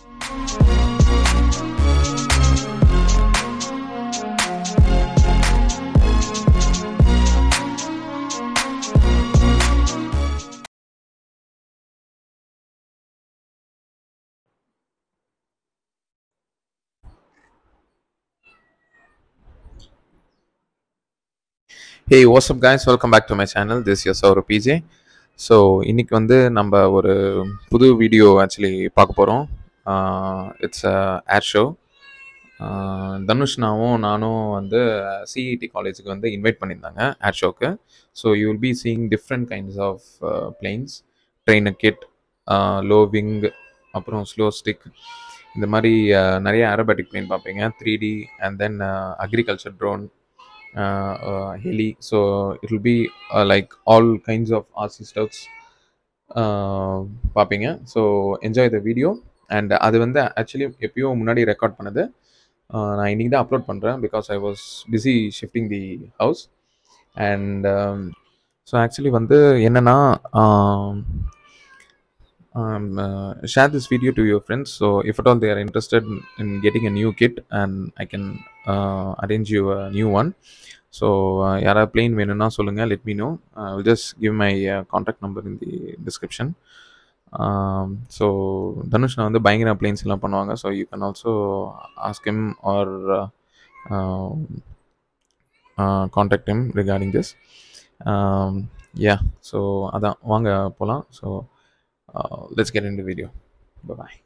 Hey what's up guys welcome back to my channel this is ஒரு பிஜே so இன்னைக்கு வந்து நம்ம ஒரு புது வீடியோ ஆக்சுவலி பார்க்க போகிறோம் இட்ஸ் ஏர் ஷோ தனுஷ்னாவும் நானும் வந்து சிஇடி காலேஜுக்கு வந்து இன்வைட் பண்ணியிருந்தாங்க ஏர் ஷோக்கு so you will be seeing different kinds of planes train kit low wing அப்புறம் ஸ்லோ ஸ்டிக் இந்த மாதிரி நிறைய ஏரோபேட்டிக் பிளேன் பார்ப்பீங்க. Three D and then agriculture drone heli so it will be like all kinds of RC stuffs பார்ப்பீங்க. So enjoy the video and அது வந்து actually எப்பயோ முன்னாடி ரெக்கார்ட் பண்ணது. நான் இன்றைக்கி தான் அப்லோட் பண்ணுறேன் because I was busy shifting the house and so actually வந்து என்னென்னா share this video to your friends so if at all they are interested in getting a new kit and I can arrange you a new one so யாராவது plane வேணும்னா சொல்லுங்கள் let me know will just give my contact number in the description Um, so தனுஷ்னா வந்து பயங்கர அப்ளைன்ஸ் எல்லாம் பண்ணுவாங்க. So you can also ask or contact him regarding this yeah so அதான். வாங்க போகலாம் so let's get in the video bye